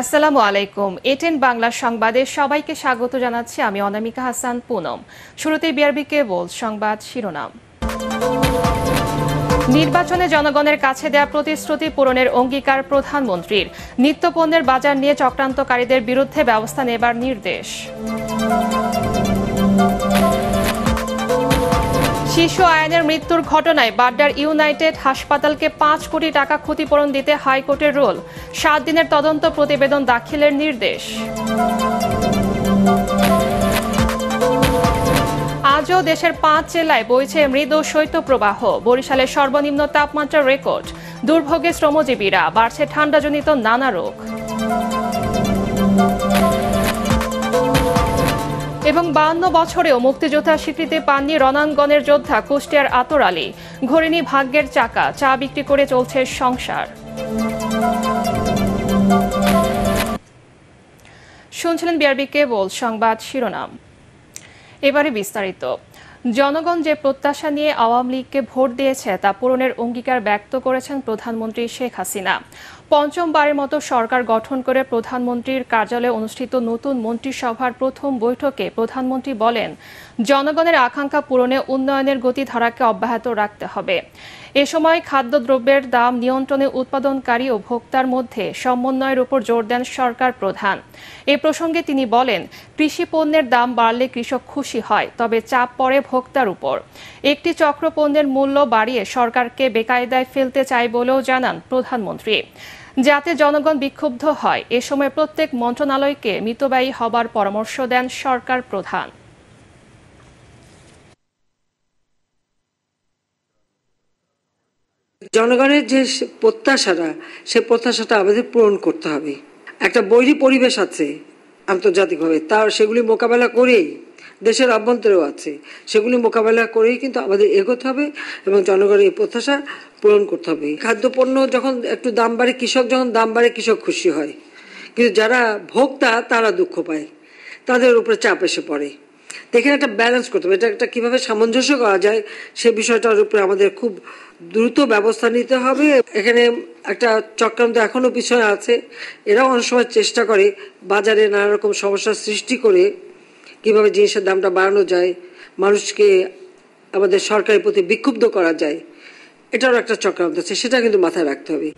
আসসালামু আলাইকুম। এটেন বাংলা সংবাদে সবাইকে স্বাগত জানাচ্ছি আমি অনামিকা হাসান পুনম। শুরুতে বিআরবি কেবল সংবাদ শিরোনাম। নির্বাচনে জনগণের কাছে দেয়া প্রতিশ্রুতি পূরণের অঙ্গীকার প্রধানমন্ত্রীর। নিত্যপণ্যের বাজার নিয়ে চক্রান্তকারীদের বিরুদ্ধে ব্যবস্থা নেবার নির্দেশ। শিশু আয়নের মৃত্যুর ঘটনায় বাড্ডার ইউনাইটেড হাসপাতালকে পাঁচ কোটি টাকা ক্ষতিপূরণ দিতে হাইকোর্টের রোল। সাত দিনের তদন্ত প্রতিবেদন দাখিলের নির্দেশ। আজও দেশের পাঁচ জেলায় বইছে মৃদু শৈত্যপ্রবাহ। বরিশালের সর্বনিম্ন তাপমাত্রা রেকর্ড। দুর্ভোগে শ্রমজীবীরা, বাড়ছে ঠান্ডাজনিত নানা রোগ। এবং বাহান্ন বছরেও মুক্তিযোদ্ধা স্বীকৃতি পাননি রণাঙ্গনের যোদ্ধা কুষ্টিয়ার আতর আলী। ঘরেনি ভাগ্যের চাকা, চা বিক্রি করে চলছে সংসার। শুনছিলেন বিআরবি কেবল সংবাদ শিরোনাম। এবারে বিস্তারিত। জনগণ যে প্রত্যাশা নিয়ে আওয়ামী লীগকে ভোট দিয়েছে তা পূরণের অঙ্গীকার ব্যক্ত করেছেন প্রধানমন্ত্রী শেখ হাসিনা। পঞ্চমবারের মতো সরকার গঠন করে প্রধানমন্ত্রীর কার্যালয়ে অনুষ্ঠিত নতুন মন্ত্রিসভার প্রথম বৈঠকে প্রধানমন্ত্রী বলেন, জনগণের আকাঙ্ক্ষা পূরণে উন্নয়নের গতিধারাকে অব্যাহত রাখতে হবে। এ সময় খাদ্যদ্রব্যের দাম নিয়ন্ত্রণে উৎপাদনকারী ও ভোক্তার মধ্যে সমন্বয়ের উপর জোর দেন সরকার প্রধান। এ প্রসঙ্গে তিনি বলেন, কৃষি পণ্যের দাম বাড়লে কৃষক খুশি হয়, তবে চাপ পড়ে ভোক্তার উপর। একটি চক্র পণ্যের মূল্য বাড়িয়ে সরকারকে বেকায়দায় ফেলতে চায় বলেও জানান প্রধানমন্ত্রী। যাতে জনগণ বিক্ষুব্ধ হয়। এ সময় প্রত্যেক মন্ত্রণালয়কে মিতব্যয়ী হবার পরামর্শ দেন সরকার প্রধান। জনগণের যে প্রত্যাশাটা, সে প্রত্যাশাটা আমাদের পূরণ করতে হবে। একটা বৈরী পরিবেশ আছে আন্তর্জাতিকভাবে, তার সেগুলি মোকাবেলা করেই দেশের অভ্যন্তরেও আছে। সেগুলি মোকাবেলা করেই কিন্তু আমাদের এগোতে হবে এবং জনগণের এই প্রত্যাশা পূরণ করতে হবে। খাদ্যপণ্য যখন একটু দাম বাড়ে, কৃষক যখন দাম বাড়ে, কৃষক খুশি হয়। কিন্তু যারা ভোক্তা, তারা দুঃখ পায়। তাদের উপরে চাপ এসে পড়ে। এখানে একটা ব্যালেন্স করতে হবে। এটা একটা কীভাবে সামঞ্জস্য করা যায়, সে বিষয়টার উপরে আমাদের খুব দ্রুত ব্যবস্থা নিতে হবে। এখানে একটা চক্রান্ত এখনও পিছনে আছে। এরাও অনেক সময় চেষ্টা করে বাজারে নানা রকম সমস্যার সৃষ্টি করে কীভাবে জিনিসের দামটা বাড়ানো যায়, মানুষকে আমাদের সরকারের প্রতি বিক্ষুব্ধ করা যায়। এটারও একটা চক্রান্ত আছে, সেটা কিন্তু মাথায় রাখতে হবে।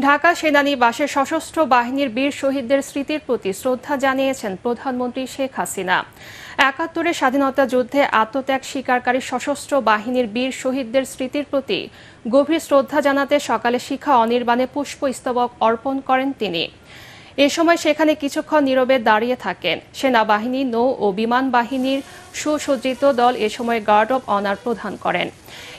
ঢাকা সেনানিবাসে সশস্ত্র বাহিনীর বীর শহীদদের স্মৃতির প্রতি শ্রদ্ধা জানিয়েছেন প্রধানমন্ত্রী শেখ হাসিনা। একাত্তরের স্বাধীনতা যুদ্ধে আত্মত্যাগ স্বীকারকারী সশস্ত্র বাহিনীর বীর শহীদদের স্মৃতির প্রতি গভীর শ্রদ্ধা জানাতে সকালে শিখা অনির্বাণে পুষ্প স্তবক অর্পণ করেন তিনি। এ সময় সেখানে কিছুক্ষণ নীরবে দাঁড়িয়ে থাকেন। সেনাবাহিনী, নৌ ও বিমান বাহিনীর সুসজ্জিত দল এ সময় গার্ড অব অনার প্রদান করেন।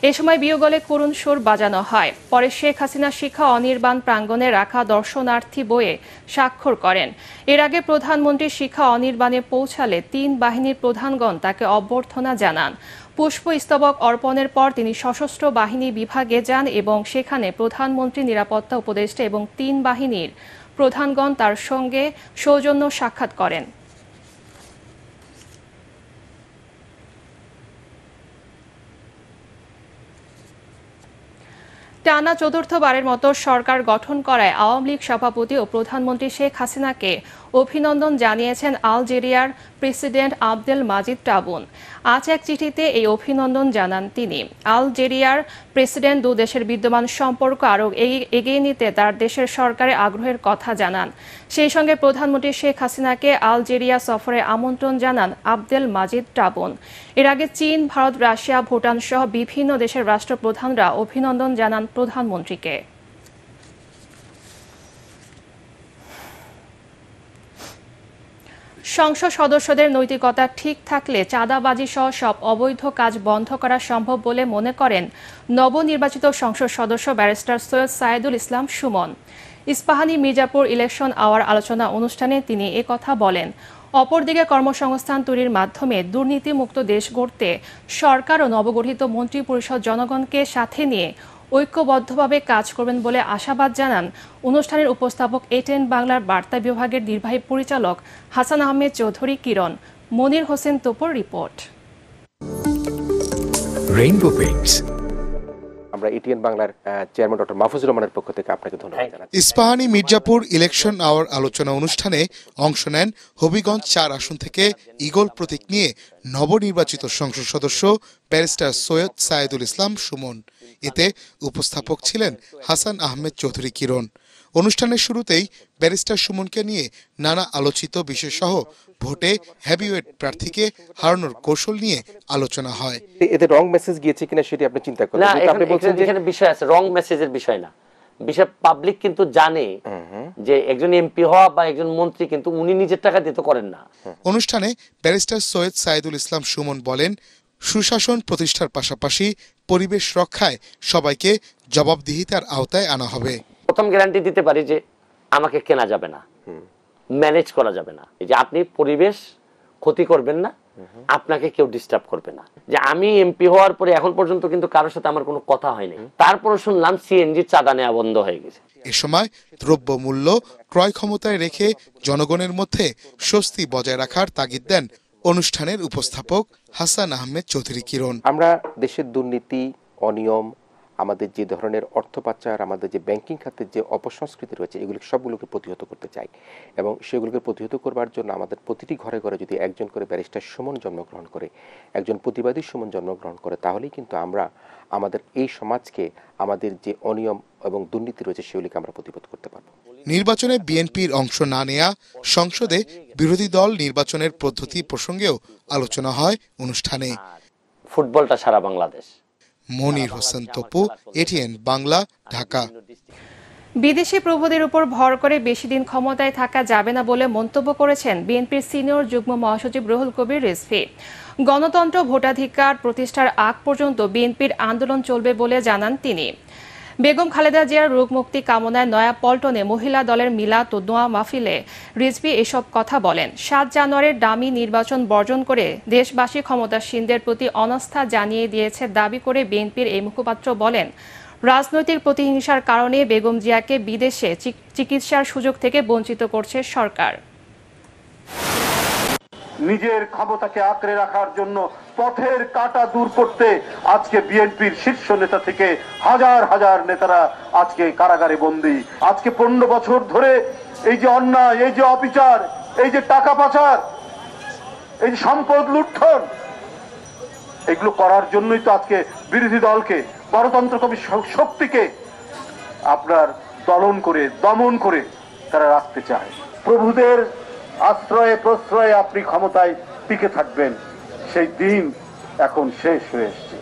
এ সময় বিয়োগলে করুণ সুর বাজানো হয়। পরে শেখ হাসিনা শিখা অনির্বাণ প্রাঙ্গণে রাখা দর্শনার্থী বইয়ে স্বাক্ষর করেন। এর আগে প্রধানমন্ত্রী শিখা অনির্বাণে পৌঁছালে তিন বাহিনীর প্রধানগণ তাকে অভ্যর্থনা জানান। পুষ্প স্তবক অর্পণের পর তিনি সশস্ত্র বাহিনী বিভাগে যান এবং সেখানে প্রধানমন্ত্রী নিরাপত্তা উপদেষ্টা এবং তিন বাহিনীর প্রধানগণ তার সঙ্গে সৌজন্য সাক্ষাৎ করেন। টানা চতুর্থবারের মতো সরকার গঠন করায় আওয়ামী লীগ সভাপতি ও প্রধানমন্ত্রী শেখ হাসিনাকে অভিনন্দন জানিয়েছেন আলজেরিয়ার প্রেসিডেন্ট আবদেল মাজিদ টাবুন। আজ এক চিঠিতে এই অভিনন্দন জানান তিনি। আলজেরিয়ার প্রেসিডেন্ট দু দেশের বিদ্যমান সম্পর্ক আরও এগিয়ে নিতে তার দেশের সরকারের আগ্রহের কথা জানান। সেই সঙ্গে প্রধানমন্ত্রী শেখ হাসিনাকে আলজেরিয়া সফরে আমন্ত্রণ জানান আবদেল মাজিদ টাবুন। এর আগে চীন, ভারত, রাশিয়া, ভুটান সহ বিভিন্ন দেশের রাষ্ট্রপ্রধানরা অভিনন্দন জানান প্রধানমন্ত্রীকে। সংসদ সদস্যদের নৈতিকতা ঠিক থাকলে চাঁদাবাজি সহ সব অবৈধ কাজ বন্ধ করা সম্ভব বলে মনে করেন নবনির্বাচিত সংসদ সদস্য barrister Syed Sayedul Islam Sumon. Ispahani Mirzapur election hour আলোচনা অনুষ্ঠানে তিনি কথা বলেন। অপরদিকে কর্মসংস্থান তৈরির মাধ্যমে দুর্নীতিমুক্ত দেশ গড়তে সরকার ও নবগঠিত মন্ত্রী পরিষদ জনগণকে সাথে নিয়ে ঐক্যবদ্ধভাবে কাজ করবেন বলে আশাবাদ জানান অনুষ্ঠানের উপস্থাপক এটেন বাংলার বার্তা বিভাগের নির্বাহী পরিচালক হাসান আহমেদ চৌধুরী কিরণ, মনির হোসেন তোপর রিপোর্ট। আমরা ইটিএন বাংলার চেয়ারম্যান ডক্টর মাহফুজুর রহমানের পক্ষ থেকে আপনাকে ধন্যবাদ জানাচ্ছি। ইস্পাহানি মির্জাপুর ইলেকশন আওয়ার আলোচনা অনুষ্ঠানে অংশ নেন হবিগঞ্জ চার আসন থেকে ইগল প্রতীক নিয়ে নবনির্বাচিত সংসদ সদস্য ব্যারিস্টার সৈয়দ সায়েদুল ইসলাম সুমন। এতে উপস্থাপক ছিলেন হাসান আহমেদ চৌধুরী কিরণ। অনুষ্ঠানের শুরুতেই ব্যারিস্টার সুমনকে নিয়ে নানা আলোচিত বিষয়সহ ভোটে হ্যাভিওয়েট প্রার্থীকে হারানোর কৌশল নিয়ে আলোচনা হয়। এতে রং মেসেজ গিয়েছে কিনা সেটি আপনি চিন্তা করেন। না আপনি বলছেন যে এখানে বিষয় আছে রং মেসেজের বিষয় না। বিষয় পাবলিক কিন্তু জানে যে একজন এমপি হওয়া বা একজন মন্ত্রী কিন্তু উনি নিজের টাকা দিতে করেন না। অনুষ্ঠানে ব্যারিস্টার সৈয়দ সাইদুল ইসলাম সুমন বলেন সুশাসন প্রতিষ্ঠার পাশাপাশি পরিবেশ রক্ষায় সবাইকে জবাবদিহিতার আওতায় আনা হবে। প্রথম গ্যারান্টি দিতে পারি যে আমাকে কেনা যাবে না। ম্যানেজ করা যাবে না। এই যে আপনি পরিবেশ ক্ষতি করবেন না আপনাকে কেউ ডিস্টার্ব করবে না। যে আমি এমপি হওয়ার পরে এখন পর্যন্ত কিন্তু কারোর সাথে আমার কোনো কথা হয়নি। তারপরে শুনলাম সিএনজি চাঁদা নেওয়া বন্ধ হয়ে গেছে। এ সময় দ্রব্যমূল্য ক্রয় ক্ষমতায় রেখে জনগণের মধ্যে স্বস্তি বজায় রাখার তাগিদ দেন অনুষ্ঠানের উপস্থাপক হাসান আহমেদ চৌধুরী কিরণ। আমরা দেশের দুর্নীতি অনিয়ম আমাদের যে ধরনের অর্থ পাচার আমাদের যে ব্যাংকিং খাতের যে অপসংস্কৃতি রয়েছে এগুলো সবগুলোকে প্রতিহত করতে চাই। এবং সেগুলোকে প্রতিহত করবার জন্য আমাদের প্রতিটি ঘরে ঘরে যদি একজন করে ব্যারিস্টার সুমন জন্মগ্রহণ করে একজন প্রতিবাদী সুমন জন্মগ্রহণ করে তাহলেই কিন্তু আমরা আমাদের এই সমাজকে আমাদের যে অনিয়ম এবং দুর্নীতি রয়েছে সেগুলিকে আমরা প্রতিরোধ করতে পারব। নির্বাচনে বিএনপির অংশ না নেয়া সংসদে বিরোধী দল নির্বাচনের পদ্ধতি প্রসঙ্গেও আলোচনা হয় অনুষ্ঠানে। ফুটবলটা সারা বাংলাদেশ। মনির হোসেন তপু, এটিএন বাংলা, ঢাকা। বিদেশি প্রভুদের উপর ভর করে বেশি দিন ক্ষমতায় থাকা যাবে না বলে মন্তব্য করেছেন বিএনপির সিনিয়র যুগ্ম মহাসচিব রুহুল কবির রিজভি। গণতন্ত্র ভোটাধিকার প্রতিষ্ঠার আগ পর্যন্ত বিএনপির আন্দোলন চলবে বলে জানান তিনি। বেগম খালেদা জিয়ার রোগ মুক্তি কামনায় নয়া পল্টনে মহিলা দলের মিলা ও দোয়া মাহফিলে রিজভী এসব কথা বলেন। সাত জানুয়ারির দামি নির্বাচন বর্জন করে দেশবাসী ক্ষমতাসীনদের প্রতি অনাস্থা জানিয়ে দিয়েছে দাবি করে বিএনপির এই মুখপাত্র বলেন, রাজনৈতিক প্রতিহিংসার কারণে বেগম জিয়াকে বিদেশে চিকিৎসার সুযোগ থেকে বঞ্চিত করছে সরকার। নিজের ক্ষমতাকে আঁকড়ে রাখার জন্য পথের কাটা দূর করতে আজকে বিএনপির শীর্ষ নেতা থেকে হাজার হাজার নেতারা আজকে কারাগারে বন্দী। আজকে পনেরো বছর ধরে এই যে অন্যায়, এই যে অবিচার, এই যে টাকা পাচার, এই যে সম্পদ লুণ্ঠন, এগুলো করার জন্যই তো আজকে বিরোধী দলকে, গণতন্ত্র কবি শক্তিকে আপনার দলন করে, দমন করে তারা রাখতে চায়। প্রভুদের আশ্রয়ে প্রশ্রয়ে আপনি ক্ষমতায় টিকে থাকবেন। সেই দিন এখন শেষ হয়ে এসছে।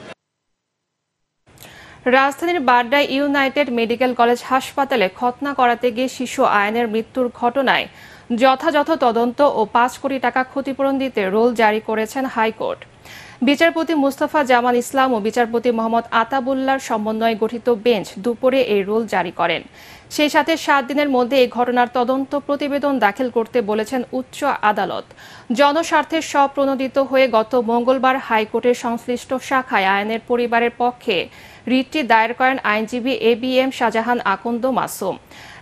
রাজধানীর বাড্ডায় ইউনাইটেড মেডিকেল কলেজ হাসপাতালে খতনা করাতে গিয়ে শিশু আয়নের মৃত্যুর ঘটনায় যথাযথ তদন্ত ও পাঁচ কোটি টাকা ক্ষতিপূরণ দিতে রোল জারি করেছেন হাইকোর্ট। বিচারপতি মুস্তাফা জামাল ইসলাম ও বিচারপতি মোহাম্মদ আতাবুল্লার সমন্বয়ে গঠিত বেঞ্চ দুপুরে এই রুল জারি করেন। সেই সাথে সাত দিনের মধ্যে এই ঘটনার তদন্ত প্রতিবেদন দাখিল করতে বলেছেন উচ্চ আদালত। জনস্বার্থে স্বপ্রণোদিত হয়ে গত মঙ্গলবার হাইকোর্টের সংশ্লিষ্ট শাখায় আয়নের পরিবারের পক্ষে রিটটি দায়ের করেন আইনজীবী A B M Shahjahan Akand Masum.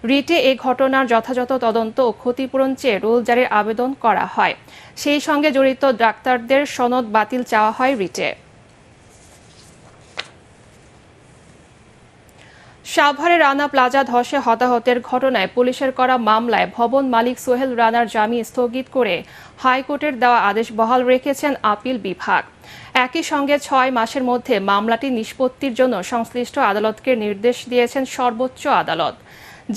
রিটে এ ঘটনার যথাযথ তদন্ত ও ক্ষতিপূরণ চেয়ে রুল জারির আবেদন করা হয়। সেই সঙ্গে জড়িত ডাক্তারদের সনদ বাতিল চাওয়া হয় রিটে। সাভারে রানা প্লাজা ধসে হতাহতের ঘটনায় পুলিশের করা মামলায় ভবন মালিক সোহেল রানার জামিন স্থগিত করে হাইকোর্টের দেওয়া আদেশ বহাল রেখেছেন আপিল বিভাগ। একই সঙ্গে ছয় মাসের মধ্যে মামলাটি নিষ্পত্তির জন্য সংশ্লিষ্ট আদালতকে নির্দেশ দিয়েছেন সর্বোচ্চ আদালত।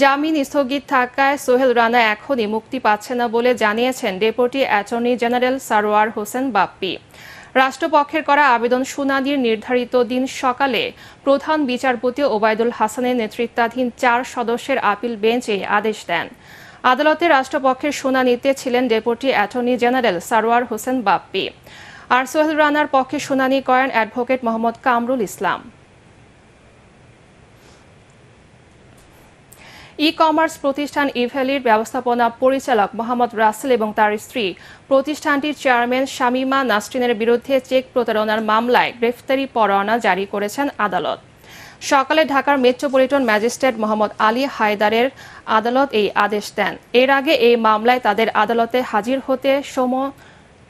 জামিন স্থগিত থাকায় সোহেল রানা এখনই মুক্তি পাচ্ছে না বলে জানিয়েছেন deputy attorney general Sarwar Hossain Bappy. রাষ্ট্রপক্ষের করা আবেদন শুনানির নির্ধারিত দিন সকালে প্রধান বিচারপতি ওবায়দুল হাসানের নেতৃত্বাধীন চার সদস্যের আপিল বেঞ্চ এই আদেশ দেন। আদালতে রাষ্ট্রপক্ষের শুনানিতে ছিলেন deputy attorney general Sarwar Hossain Bappy. আর সোহেল রানার পক্ষে শুনানি করেন advocate Mohammad Kamrul Islam. E commerce প্রতিষ্ঠান ইভ্যালির ব্যবস্থাপনা পরিচালক মোহাম্মদ রাসেল এবং তার স্ত্রী। প্রতিষ্ঠানটির চেয়ারম্যান শামিমা নাসরিনের বিরুদ্ধে চেক প্রতারণার মামলায় গ্রেফতারি পরোয়ানা জারি করেছেন আদালত। সকালে ঢাকার মেট্রোপলিটন ম্যাজিস্ট্রেট মোহাম্মদ আলী হায়দারের আদালত এই আদেশ দেন। এর আগে এই মামলায় তাদের আদালতে হাজির হতে সময়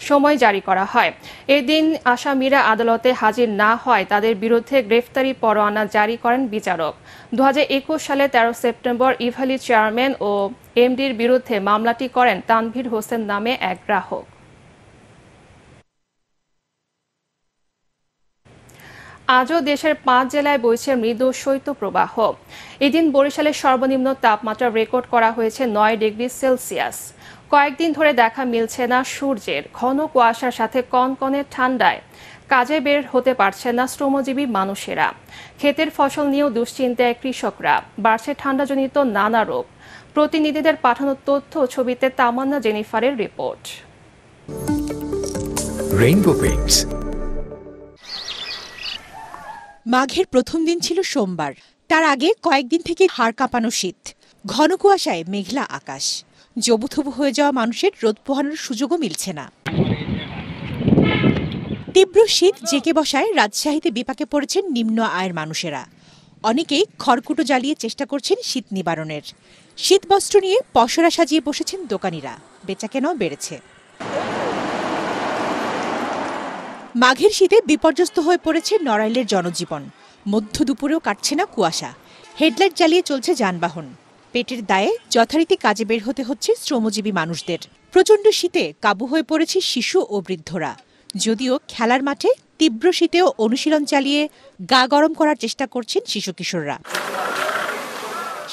সময় জারি করা হয়। এদিন আসামিরা আদালতে হাজির না হয়, তাদের বিরুদ্ধে গ্রেফতারি পরোয়ানা জারি করেন বিচারক। দু হাজার একুশ সালে তেরো সেপ্টেম্বর ইভালি চেয়ারম্যান ও এমডির বিরুদ্ধে মামলাটি করেন তানভীর হোসেন নামে এক গ্রাহক। আজও দেশের পাঁচ জেলায় বইছে মৃদু শৈত্যপ্রবাহ। এদিন বরিশালের সর্বনিম্ন তাপমাত্রা রেকর্ড করা হয়েছে নয় ডিগ্রি সেলসিয়াস। কয়েকদিন ধরে দেখা মিলছে না সূর্যের ঘন কুয়াশার সাথে কনকনে ঠান্ডায়। কাজে বের হতে পারছে না শ্রমজীবী মানুষেরা। ক্ষেতের ফসল নিয়েও দুশ্চিন্তায় কৃষকরা। বাড়ছে ঠান্ডাজনিত নানা রোগ। প্রতিনিধিদের পাঠানো তথ্য ছবিতে তামান্না জেনিফারের রিপোর্ট. মাঘের প্রথম দিন ছিল সোমবার। তার আগে কয়েকদিন থেকে হাড় কাঁপানো শীত। ঘন কুয়াশায় মেঘলা আকাশ। জবুথবু হয়ে যাওয়া মানুষের রোদ পোহানোর সুযোগও মিলছে না। তীব্র শীত জেকে বসায় রাজশাহীতে বিপাকে পড়েছেন নিম্ন আয়ের মানুষেরা। অনেকেই খড়কুটো জ্বালিয়ে চেষ্টা করছেন শীত নিবারণের। শীতবস্ত্র নিয়ে পসরা সাজিয়ে বসেছেন দোকানিরা। বেচাকেনাও বেড়েছে। মাঘের শীতে বিপর্যস্ত হয়ে পড়েছে নড়াইলের জনজীবন। মধ্য দুপুরেও কাটছে না কুয়াশা। হেডলাইট জ্বালিয়ে চলছে যানবাহন। পেটের দায়ে যথারীতি কাজে বের হতে হচ্ছে শ্রমজীবী মানুষদের। প্রচণ্ড শীতে কাবু হয়ে পড়েছে শিশু ও বৃদ্ধরা। যদিও খেলার মাঠে তীব্র শীতেও অনুশীলন চালিয়ে গা গরম করার চেষ্টা করছেন শিশু কিশোররা।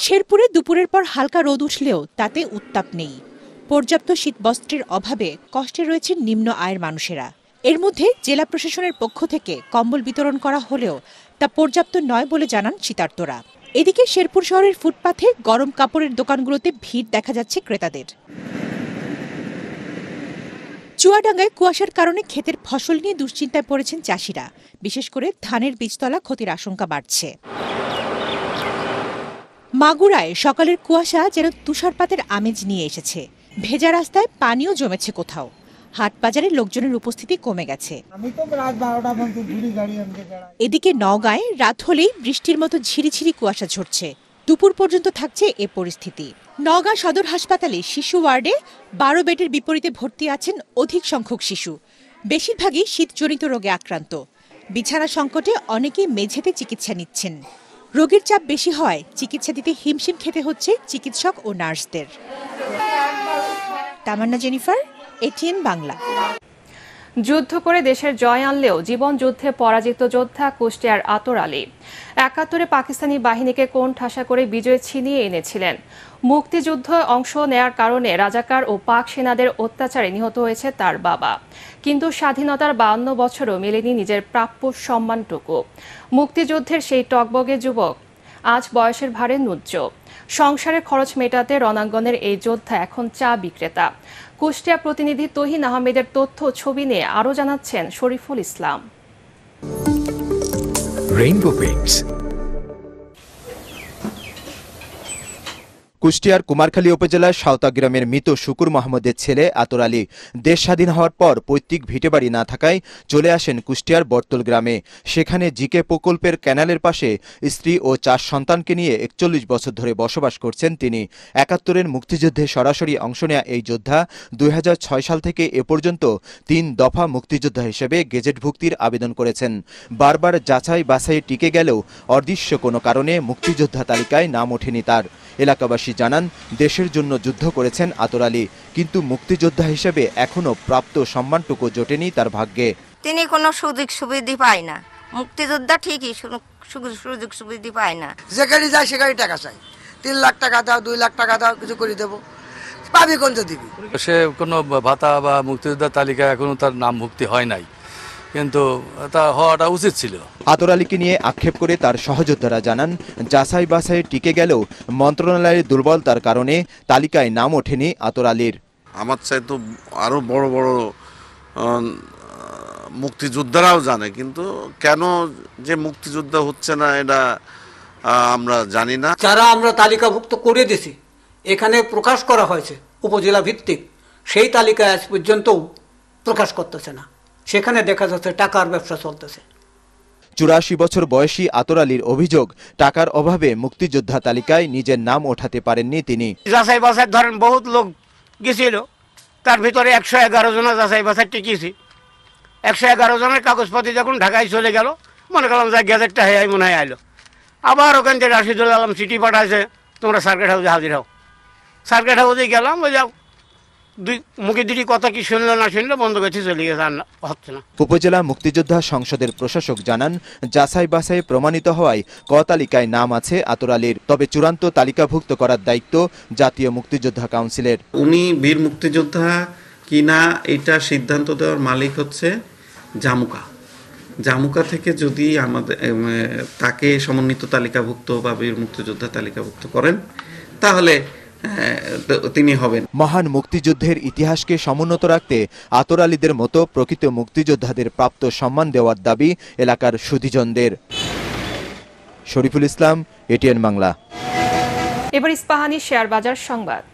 শেরপুরে দুপুরের পর হালকা রোদ উঠলেও তাতে উত্তাপ নেই। পর্যাপ্ত শীতবস্ত্রের অভাবে কষ্টে রয়েছেন নিম্ন আয়ের মানুষেরা। এর মধ্যে জেলা প্রশাসনের পক্ষ থেকে কম্বল বিতরণ করা হলেও তা পর্যাপ্ত নয় বলে জানান শীতার্তরা এদিকে শেরপুর শহরের ফুটপাথে গরম কাপড়ের দোকানগুলোতে ভিড় দেখা যাচ্ছে ক্রেতাদের। চুয়াডাঙ্গায় কুয়াশার কারণে ক্ষেতের ফসল নিয়ে দুশ্চিন্তায় পড়েছেন চাষিরা। বিশেষ করে ধানের বীজতলা ক্ষতির আশঙ্কা বাড়ছে। মাগুরায় সকালের কুয়াশা যেন তুষারপাতের আমেজ নিয়ে এসেছে। ভেজা রাস্তায় পানিও জমেছে কোথাও। হাট বাজারে লোকজনের উপস্থিতি কমে গেছে। এদিকে নওগাঁয় রাত হলেই বৃষ্টির মতো ঝিরিঝিরি কুয়াশা ঝরছে। দুপুর পর্যন্ত থাকছে এ পরিস্থিতি। নওগাঁ সদর হাসপাতালে শিশু ওয়ার্ডে বারো বেডের বিপরীতে ভর্তি আছেন অধিক সংখ্যক শিশু। বেশিরভাগই শীতজনিত রোগে আক্রান্ত। বিছানা সংকটে অনেকেই মেঝেতে চিকিৎসা নিচ্ছেন। রোগীর চাপ বেশি হয় চিকিৎসা দিতে হিমশিম খেতে হচ্ছে চিকিৎসক ও নার্সদের। Tamanna Jennifer ATN Bangla. যুদ্ধ করে দেশের জয় আনলেও জীবন যুদ্ধে পরাজিত যোদ্ধা কুষ্টিয়ার আতর আলী। একাত্তরে পাকিস্তানি বাহিনীকে কোণ ঠাসা করে বিজয় ছিনিয়ে এনেছিলেন? মুক্তিযুদ্ধ অংশ নেয়ার কারণে রাজাকার ও পাক সেনাদের অত্যাচারে নিহত হয়েছে তার বাবা। কিন্তু স্বাধীনতার বাউন্ন বছরও মেলেনি নিজের প্রাপ্য সম্মানটুকু। মুক্তিযুদ্ধের সেই টকবগে যুবক আজ বয়সের ভারে নুজ্জ সংসারের খরচ মেটাতে রণাঙ্গনের এই যোদ্ধা এখন চা বিক্রেতা কুষ্টিয়া প্রতিনিধি তহিন আহমেদের তথ্য ছবি নিয়ে আরও জানাচ্ছেন শরীফুল ইসলাম. কুষ্টিয়ার কুমারখালী উপজেলার সাঁওতা গ্রামের মৃত শুকুর মাহমুদের ছেলে আতর আলী। দেশ স্বাধীন হওয়ার পর পৈতৃক ভিটেবাড়ি না থাকায় চলে আসেন কুষ্টিয়ার বর্তল গ্রামে। সেখানে জিকে প্রকল্পের ক্যানালের পাশে স্ত্রী ও চার সন্তানকে নিয়ে একচল্লিশ বছর ধরে বসবাস করছেন তিনি। একাত্তরের মুক্তিযুদ্ধে সরাসরি অংশ নেয়া এই যোদ্ধা দু হাজার ছয় সাল থেকে এ পর্যন্ত তিন দফা মুক্তিযোদ্ধা হিসেবে গেজেটভুক্তির আবেদন করেছেন। বারবার যাচাই বাছাই টিকে গেলেও অদৃশ্য কোনো কারণে মুক্তিযোদ্ধা তালিকায় নাম ওঠেনি তার। এলাকাবাসী জানান দেশের জন্য যুদ্ধ করেছেন আতর আলী কিন্তু মুক্তিযোদ্ধা হিসেবে এখনও প্রাপ্ত সম্মানটুকু জোটেনি তার ভাগ্যে। তিনি কোনো সুযোগ সুবিধা পায় না। মুক্তিযোদ্ধা ঠিকই সুযোগ সুবিধা পায় না। যেখানে যায় সেখানে টাকা চাই। তিন লাখ টাকা দাও দুই লাখ টাকা দাও কিছু করে দেবো। পাবি কোন দিবি? সে কোনো ভাতা বা মুক্তিযোদ্ধা তালিকা এখনও তার নাম মুক্তি হয় নাই। কিন্তু তা হওয়াটা উচিত ছিল। আতর আলীকে নিয়ে আক্ষেপ করে তার সহযোদ্ধারা জানান যাচাই বাছাই টিকে গেলেও মন্ত্রণালয়ের দুর্বলতার কারণে তালিকায় নাম ওঠেনি আতর আলীর। আমার চাই তো আরও বড় বড় মুক্তিযোদ্ধারাও জানে কিন্তু কেন যে মুক্তিযোদ্ধা হচ্ছে না এটা আমরা জানি না। যারা আমরা তালিকাভুক্ত করে দিছি এখানে প্রকাশ করা হয়েছে উপজেলা ভিত্তিক সেই তালিকা আজ পর্যন্তও প্রকাশ করতেছে না। সেখানে দেখা যাচ্ছে টাকার ব্যবসা চলতেছে। চুরাশি বছর বয়সী আতর আলীর অভিযোগ টাকার অভাবে মুক্তিযোদ্ধা তালিকায় নিজের নাম ওঠাতে পারেননি তিনি। যাচাই বাছাই ধরেন বহুত লোক গেছিল তার ভিতরে একশো এগারো জন যাচাই বাছাই টিকিয়েছি একশো এগারো জনের কাগজপত্র যখন ঢাকায় চলে গেল মনে করলাম যা গ্যাজেটটা হয়ে মনে হয় আইলো। আবার ওখান থেকে রাশিদুল আলম চিঠি পাঠাইছে তোমরা সার্কিট হাউসে হাজির হও। সার্কিট হাউসে গেলাম ওই যাও দুই মুখে দুটি কথা কি শুনলো না শুনলো বন্ধ করছে চলে গেছে আর হচ্ছে না। উপজেলা মুক্তিযোদ্ধা সংসদের প্রশাসক জানান যাচাই বাছাই প্রমাণিত হওয়ায় ক তালিকায় নাম আছে আতর আলীর। তবে চূড়ান্ত তালিকাভুক্ত করার দায়িত্ব জাতীয় মুক্তিযোদ্ধা কাউন্সিলের। উনি বীর মুক্তিযোদ্ধা কিনা এটা সিদ্ধান্ত দেওয়ার মালিক হচ্ছে জামুকা। জামুকা থেকে যদি আমাদের তাকে সমন্বিত তালিকাভুক্ত বা বীর মুক্তিযোদ্ধা তালিকাভুক্ত করেন তাহলে তিনি হবেন। মহান মুক্তিযুদ্ধের ইতিহাসকে সমুন্নত রাখতে আতর আলীদের মতো প্রকৃত মুক্তিযোদ্ধাদের প্রাপ্ত সম্মান দেওয়ার দাবি এলাকার সুধিজনদের। শরীফুল ইসলাম এটিএন বাংলা। এবার ইস্পাহানি শেয়ার বাজার সংবাদ।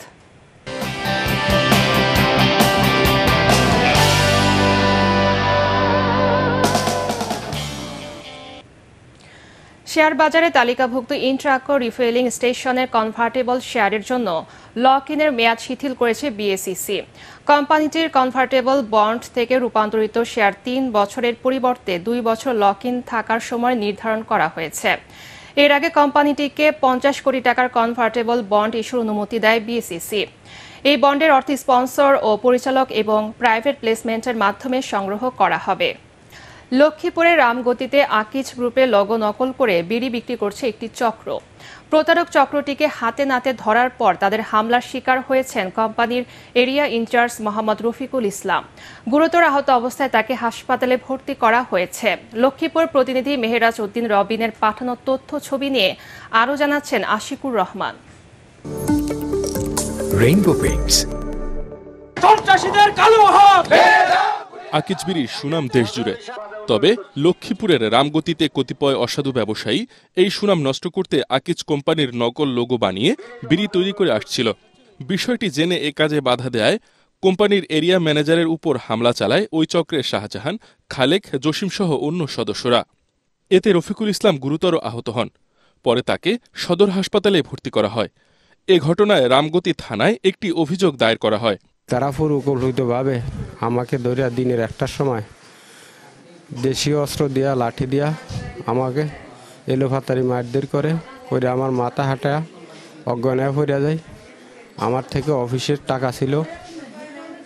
শেয়ার বাজারে তালিকাভুক্ত ইন্ট্রাকো রিফুয়েলিং স্টেশনের কনভার্টেবল শেয়ারের জন্য লক ইনের মেয়াদ শিথিল করেছে বিএসইসি কোম্পানিটির কনভার্টেবল বন্ড থেকে রূপান্তরিত শেয়ার তিন বছরের পরিবর্তে দুই বছর লক ইন থাকার সময় নির্ধারণ করা হয়েছে। এর আগে কোম্পানিটিকে পঞ্চাশ কোটি টাকার কনভার্টেবল বন্ড ইস্যুর অনুমতি দেয় বিএসইসি এই বন্ডের অর্থ স্পন্সর ও পরিচালক এবং প্রাইভেট প্লেসমেন্টের মাধ্যমে সংগ্রহ করা হবে। লক্ষ্মীপুরের রামগতিতে আকিজ গ্রুপের লগো নকল করে বিড়ি বিক্রি করছে একটি চক্র। প্রতারক চক্রটিকে হাতে নাতে ধরার পর তাদের হামলার শিকার হয়েছেন কোম্পানির area in charge Mohammad Rafiqul Islam. গুরুতর আহত অবস্থায় তাকে হাসপাতালে ভর্তি করা হয়েছে। লক্ষ্মীপুর প্রতিনিধি মেহেরাজ উদ্দিন রবিনের পাঠানো তথ্য ছবি নিয়ে আরও জানাচ্ছেন আশিকুর রহমান। রেইনবো পেইন্টস সন্ত্রাসীদের কালো হাত! আকিজবিরির সুনাম দেশ জুড়ে তবে লক্ষ্মীপুরের রামগতিতে কতিপয় অসাধু ব্যবসায়ী এই সুনাম নষ্ট করতে আকিজ কোম্পানির নকল লোগো বানিয়ে বিড়ি তৈরি করে আসছিল। বিষয়টি জেনে এ কাজে বাধা দেয় কোম্পানির এরিয়া ম্যানেজারের উপর হামলা চালায় ওই চক্রের শাহজাহান, খালেক জসিমসহ অন্য সদস্যরা। এতে রফিকুল ইসলাম গুরুতর আহত হন। পরে তাকে সদর হাসপাতালে ভর্তি করা হয়। এ ঘটনায় রামগতি থানায় একটি অভিযোগ দায়ের করা হয়। তারা পুরোকল্পিতভাবে আমাকে ধরিয়া দিনের একটার সময় দেশীয় অস্ত্র দিয়া, লাঠি দিয়া আমাকে এলোফাতারি মারধর করে করে আমার মাথা হাঁটা অজ্ঞানায় পড়িয়া যায়। আমার থেকে অফিসের টাকা ছিল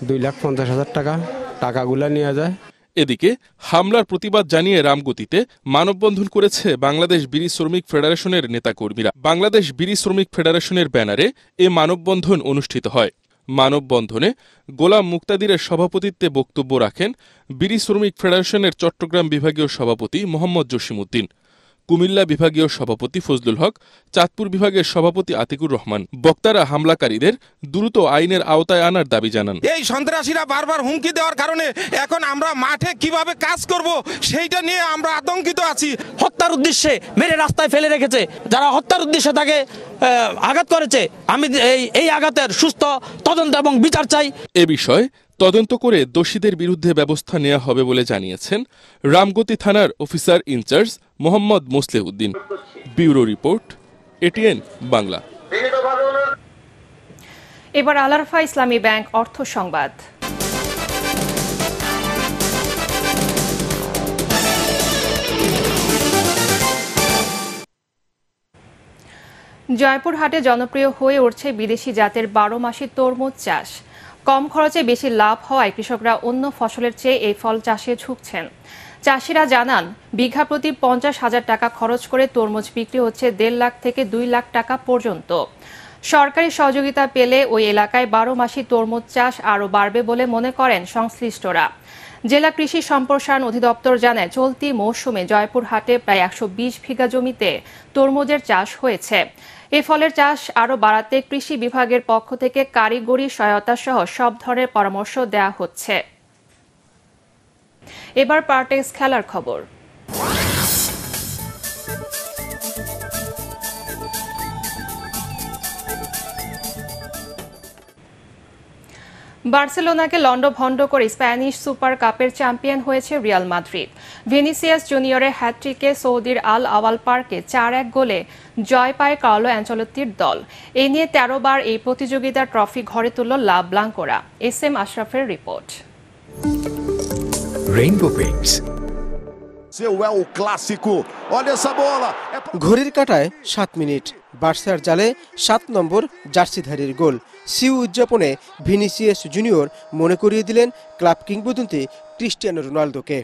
দুই লাখ পঞ্চাশ হাজার টাকা, টাকাগুলা নিয়ে যায়। এদিকে হামলার প্রতিবাদ জানিয়ে রামগতিতে মানববন্ধন করেছে বাংলাদেশ বিড়ি শ্রমিক ফেডারেশনের নেতাকর্মীরা। বাংলাদেশ বিড়ি শ্রমিক ফেডারেশনের ব্যানারে এ মানববন্ধন অনুষ্ঠিত হয়। মানববন্ধনে গোলাম মুক্তাদিরের সভাপতিত্বে বক্তব্য রাখেন বিড়ি শ্রমিক ফেডারেশনের চট্টগ্রাম বিভাগীয় সভাপতি মোহাম্মদ জসিমউদ্দিন। কুমিল্লা বিভাগীয় সভাপতি ফজলুল হক চাঁদপুর বিভাগের সভাপতি আতিকুর রহমান। বক্তারা হামলাকারীদের দ্রুত আইনের আওতায় আনার দাবি জানান। এই সন্ত্রাসীরা বারবার হুমকি দেওয়ার কারণে এখন আমরা মাঠে কীভাবে কাজ করব সেইটা নিয়ে আমরা আতঙ্কিত আছি। হত্যার উদ্দেশ্যে মেরে রাস্তায় ফেলে রেখেছে। যারা হত্যার উদ্দেশ্যে তাকে আহ, আঘাত করেছে আমি এই এই আঘাতের সুস্থ তদন্ত এবং বিচার চাই। এ বিষয়ে তদন্ত করে দোষীদের বিরুদ্ধে ব্যবস্থা নেওয়া হবে বলে জানিয়েছেন রামগতি থানার officer in charge Mohammad Mosleuddin. Bureau report, ATN Bangla. এবার আলারফা ইসলামী ব্যাংক অর্থ সংবাদ। জয়পুরহাটে জনপ্রিয় হয়ে উঠছে বিদেশি জাতের বারো মাসি তরমুজ চাষ। কম খরচে বেশি লাভ হওয়ায় কৃষকরা অন্য ফসলের চেয়ে এই ফল চাষে ঝুঁকছেন। চাষিরা জানান, বিঘা প্রতি পঞ্চাশ হাজার টাকা খরচ করে তরমুজ বিক্রি হচ্ছে দেড় লাখ থেকে দুই লাখ টাকা পর্যন্ত। সরকারি সহযোগিতা পেলে ওই এলাকায় বারো মাসি তরমুজ চাষ আরও বাড়বে বলে মনে করেন সংশ্লিষ্টরা। জেলা কৃষি সম্প্রসারণ অধিদপ্তর জানায়, চলতি মৌসুমে জয়পুরহাটে প্রায় একশো বিশ বিঘা জমিতে তরমুজের চাষ হয়েছে। এ ফলের চাষ আরও বাড়াতে কৃষি বিভাগের পক্ষ থেকে কারিগরি সহায়তা সহ সব ধরনের পরামর্শ দেওয়া হচ্ছে। এবার পার্টেক্স খেলার খবর। বার্সেলোনাকে লন্ডভন্ড করে স্প্যানিশ সুপার কাপের চ্যাম্পিয়ন হয়েছে রিয়াল মাদ্রিদ। ভিনিসিয়াস জুনিয়রের হ্যাট্রিকে সৌদির আল আওয়াল পার্কে চার এক গোলে জয় পায় কার্লো অ্যাঞ্চলত্তির দল এ নিয়ে তেরো বার এই প্রতিযোগিতার ট্রফি ঘরে তুলল লা ব্লাঙ্কোরা S M আশরাফের report Rainbow Paints. Seu é o clássico. Olha essa bola. ঘড়ির কাটায় সাত মিনিট বার্সার জালে সাত নম্বর জার্সিধারীর গোল সিউ উদযাপনে ভিনিসিয়াস জুনিয়র মনে করিয়ে দিলেন ক্লাব কিংবদন্তি ক্রিস্টিয়ানো রোনালদোকে.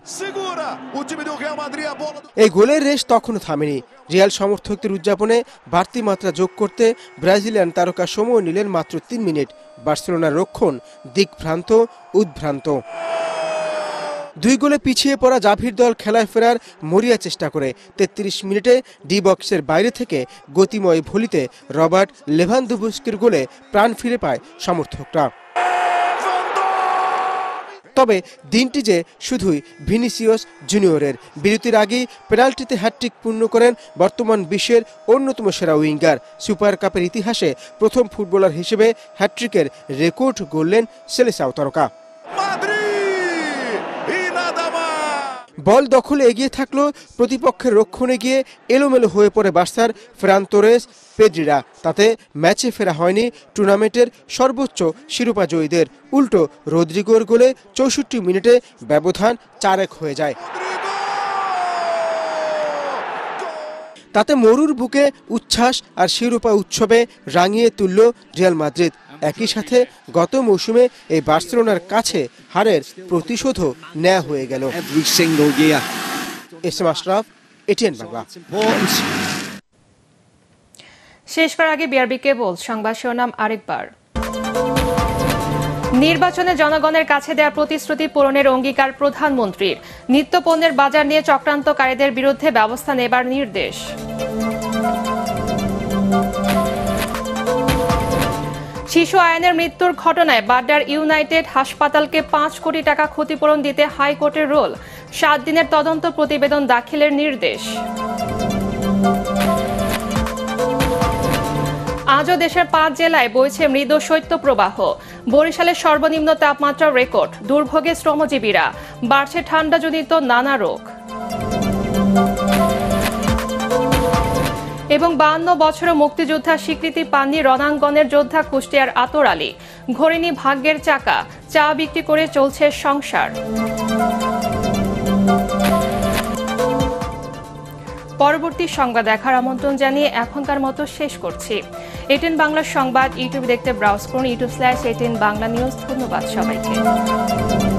O time do Real Madrid a bola. এই গোলের রেশ তখনও থামেনি। রিয়াল সমর্থকদের উদযাপনে বাড়তি মাত্রা যোগ করতে ব্রাজিলিয়ান তারকা সময় নিলেন মাত্র তিন মিনিট। বার্সেলোনার রক্ষণ দিকভ্রান্ত, উদ্ভ্রান্ত। দুই গোলে পিছিয়ে পড়া জাভির দল খেলায় ফেরার মরিয়া চেষ্টা করে। তেত্রিশ মিনিটে ডি বক্সের বাইরে থেকে গতিময় ভলিতে রবার্ট লেভানদুবস্কির গোলে প্রাণ ফিরে পায় সমর্থকরা। তবে দিনটি যে শুধুই ভিনিসিয়াস জুনিয়রের বিরতির আগেই পেনাল্টিতে হ্যাটট্রিক পূর্ণ করেন বর্তমান বিশ্বের অন্যতম সেরা উইঙ্গার। সুপার কাপের ইতিহাসে প্রথম ফুটবলার হিসেবে হ্যাটট্রিকের রেকর্ড গড়লেন সেলেসাও তারকা। বল দখলে এগিয়ে থাকল প্রতিপক্ষের রক্ষণে গিয়ে এলোমেলো হয়ে পড়ে বার্সার ফ্রান্তোরেস পেড্রিরা তাতে ম্যাচে ফেরা হয়নি টুর্নামেন্টের সর্বোচ্চ শিরোপা জয়ীদের। উল্টো রদ্রিগোর গোলে চৌষট্টি মিনিটে ব্যবধান চারেক হয়ে যায়। তাতে মরুর বুকে উচ্ছ্বাস আর শিরোপা উৎসবে রাঙিয়ে তুলল রিয়াল মাদ্রিদ। একই সাথে গত মৌসুমে এই বার্সেলোনার কাছে হারের প্রতিশোধও নেওয়া হয়ে গেল। S M Ashraf ATN Bangla. শেষ করার আগে বিআরবি কেবল সংবাদ শিরোনাম আরেকবার। নির্বাচনে জনগণের কাছে দেওয়া প্রতিশ্রুতি পূরণের অঙ্গীকার প্রধানমন্ত্রীর। নিত্যপণ্যের বাজার নিয়ে চক্রান্তকারীদের বিরুদ্ধে ব্যবস্থা নেবার নির্দেশ। শিশু আয়নের মৃত্যুর ঘটনায় বাড্ডার ইউনাইটেড হাসপাতালকে পাঁচ কোটি টাকা ক্ষতিপূরণ দিতে হাইকোর্টের রোল। সাত দিনের তদন্ত প্রতিবেদন দাখিলের নির্দেশ। আজও দেশের পাঁচ জেলায় বইছে মৃদু শৈত্য প্রবাহ বরিশালের সর্বনিম্ন তাপমাত্রা রেকর্ড, দুর্ভোগে শ্রমজীবীরা, বাড়ছে ঠান্ডাজনিত নানা রোগ। এবং বাহান্ন বছরও মুক্তিযোদ্ধা স্বীকৃতি পাননি রণাঙ্গনের যোদ্ধা কুষ্টিয়ার আতর আলী। ঘরেনি ভাগ্যের চাকা, চা বিক্রি করে চলছে সংসার। পরবর্তী সংবাদ দেখার আমন্ত্রণ জানিয়ে এখনকার মতো শেষ করছি। এটেন বাংলার সংবাদ ইউটিউবে দেখতে ব্রাউজ করুন YouTube slash ATN Bangla news. ধন্যবাদ সবাইকে।